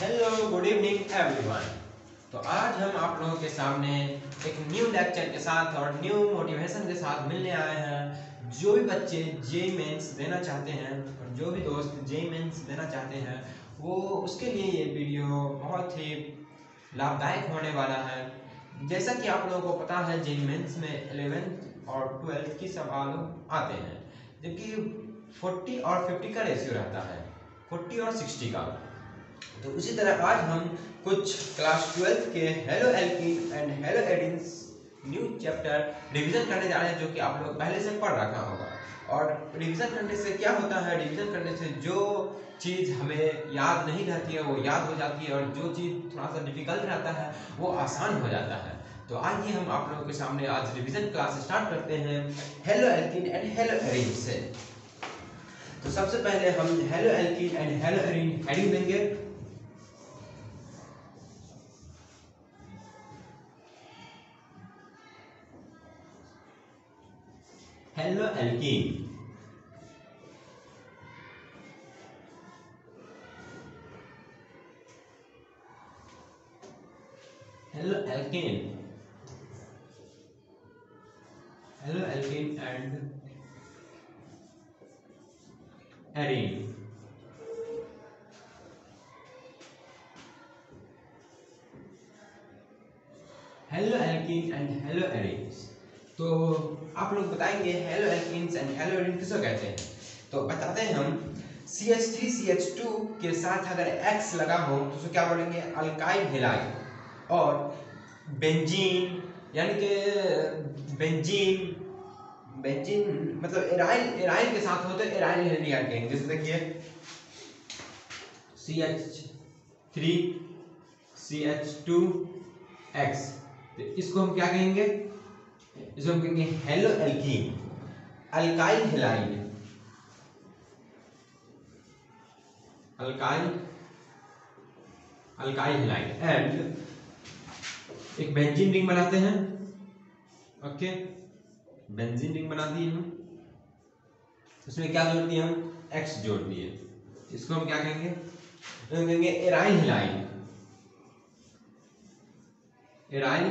Hello good evening everyone तो आज हम आप लोगों के सामने एक न्यू लेक्चर के साथ और न्यू मोटिवेशन के साथ मिलने आए हैं। जो भी बच्चे जे मेंस देना चाहते हैं और जो भी दोस्त जे मेंस देना चाहते हैं, वो उसके लिए ये वीडियो बहुत ही लाभदायक होने वाला है। जैसा कि आप लोगों को पता है जे मेंस में एलेवेंथ और ट्वेल्थ की सवाल आते हैं। जबकि 40 और 50 का रेशियो रहता है। 40 और 60 का। तो उसी तरह आज हम कुछ क्लास ट्वेल्थ के halo alkane and halo arenes new chapter revision करने जा रहे हैं, जो कि आप लोग पहले से पढ़ रखा होगा। और रिवीजन करने से क्या होता है? रिवीजन करने से जो चीज़ हमें याद नहीं रहती है, वो याद हो जाती है, और जो चीज़ थोड़ा सा डिफ़िकल्ट रहता है, वो आसान हो जाता है। तो आइए हम आप लोगों के सामने आज रिवीजन क्लास स्टार्ट करते हैं halo alkane and halo arene से। तो सबसे पहले हम halo alkane and halo arene heading देंगे। hello alkene hello alkane hello alkane and arene hello alkene and hello arenes तो आप लोग बताएँगे halo alkanes and halo arene किसको कहते हैं? तो बताते हैं हम CH3 CH2 के साथ अगर एक्स लगा हो तो उसको क्या बोलेंगे? अल्काइल हेलाइड और बेंजीन यानी कि बेंजीन बेंजीन मतलब एराइल एराइल के साथ हो तो एराइल हेलाइड कहेंगे। जैसे देखिए CH3 CH2X तो इसको हम क्या कहेंगे? इसको हम कहेंगे halo alkene alkyl halide alkyl alkyl halide and एक बेंजीन रिंग बनाते हैं। ओके बेंजीन रिंग बना दिए हम उसमें क्या जोड़ दिए हम एक्स जोड़ दिए। इसको हम क्या कहेंगे? कहेंगे aryl halide aryl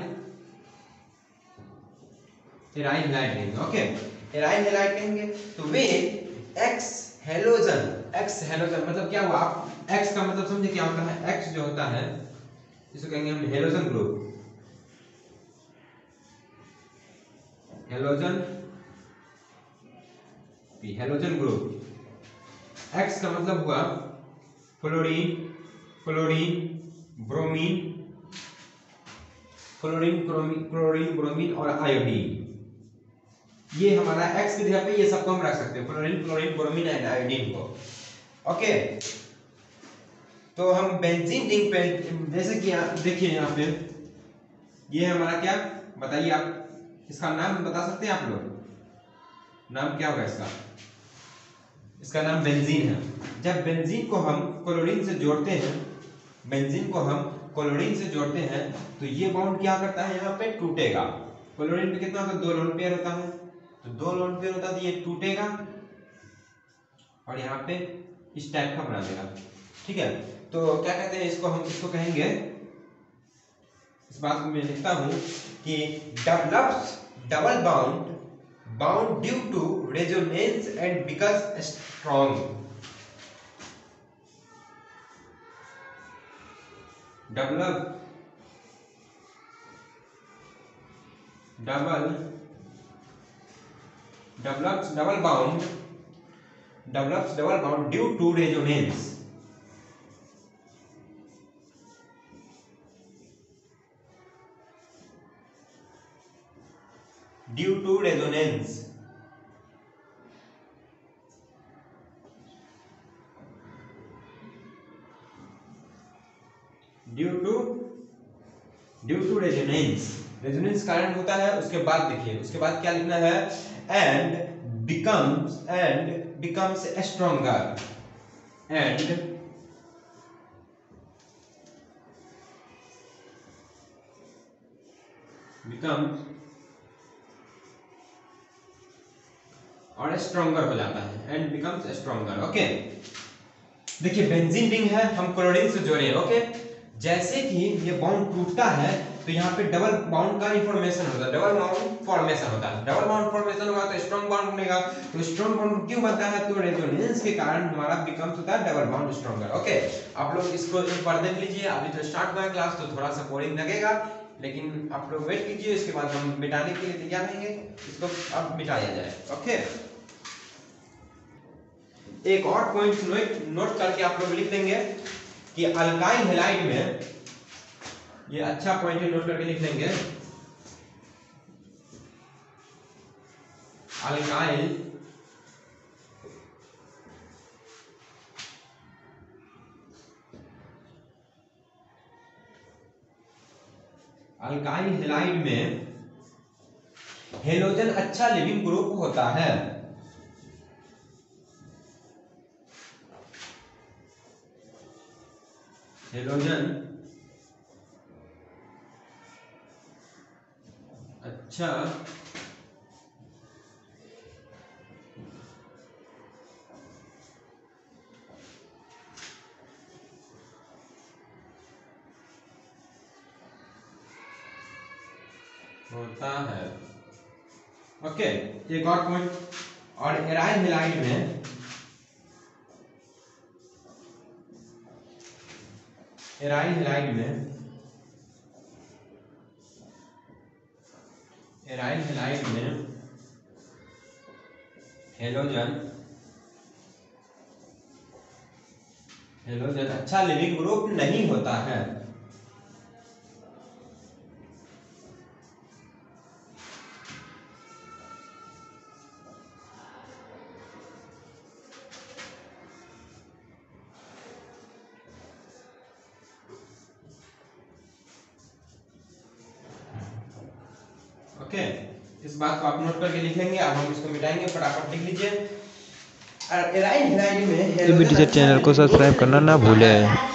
aryl halide कहेंगे ओके एराइल हेलाइड कहेंगे तो वे एक्स हेलोजन एक्स हेलोजन मतलब क्या हुआ? आप एक्स का मतलब समझे क्या होता है एक्स जो होता है इसको कहेंगे हम halogen group halogen halogen group X का मतलब हुआ fluorine fluorine bromine fluorine chlorine bromine और आयोडीन ये हमारा एक्स की जगह पे ये सबको हम रख सकते हैं। Fluorine chlorine bromine and iodine को। ओके तो हम बेंजीन रिंग पे, जैसे कि देखिए यहाँ पे। ये हमारा क्या? बताइए आप, इसका नाम बता सकते हैं आप लोग? नाम क्या होगा इसका? इसका नाम बेंजीन है। जब बेंजीन को हम क्लोरीन से जोड़ते हैं बेंजीन को हम क्लोरीन से जोड़ते हैं तो ये बॉन्ड क्या करता है? यहाँ पे टूटेगा। क्लोरीन पे कितना होता है? दो लोन पेयर होता है। तो दो लोन पेयर होता तो ये टूटेगा, और यहाँ पे इस टाइप का बना देगा। ठीक है? तो क्या कहते हैं इसको, हम इसको कहेंगे, इस बात को मैं लिखता हूँ कि develops double bond bond due to resonance and because strong develop double develops double bound develops double bound due to resonance due to resonance due to due to resonance resonance कारण होता है, उसके बाद देखिए, उसके बाद क्या लिखना है? And becomes and becomes stronger and becomes और स्ट्रॉन्गर हो जाता है. एंड बिकम्स स्ट्रॉन्गर ओके देखिए बेंजीन रिंग है, हम क्लोरीन से जोड़े हैं ओके जैसे कि ये बॉन्ड टूटता है तो यहाँ पे डबल बॉन्ड का इंफॉर्मेशन होता है। डबल बॉन्ड फॉर्मेशन होता है। डबल बॉन्ड फॉर्मेशन होगा तो स्ट्रॉन्ग बॉन्ड बनेगा। तो स्ट्रॉन्ग बॉन्ड क्यों बनता है? तो रेजोनेंस के कारण हमारा बिकम्स होता है डबल बॉन्ड स्ट्रॉन्गर ओके आप लोग इसको एक बार देख लीजिए। अभी तो स्टार्ट हुआ है क्लास तो थोड़ा सा बोरिंग लगेगा। लेकिन आप लोग वेट कीजिए, इसके बाद हम मिटाने के लिए तैयार रहेंगे। इसको अब मिटाया जाए। ओके एक और पॉइंट नोट करके आप लोग लिख देंगे। कि अल्काइल हेलाइड में ये अच्छा पॉइंट है नोट करके लिख लेंगे। अल्काइल अल्काइल हेलाइड में हेलोजन अच्छा लिविंग ग्रुप होता है। हेलोजन। अच्छा। होता है। ओके एक और पॉइंट और एराइल हेलाइड में एराइल हेलाइड में एराइल हेलाइड में हेलोजन हेलोजन अच्छा लिविंग ग्रुप नहीं होता है। ओके? इस बात को आप नोट करके लिख लेंगे अब हम इसको मिटाएँगे, फटाफट लिख लीजिए। और एराइल हेलाइड में टीचर चैनल को सब्सक्राइब करना ना भूलें।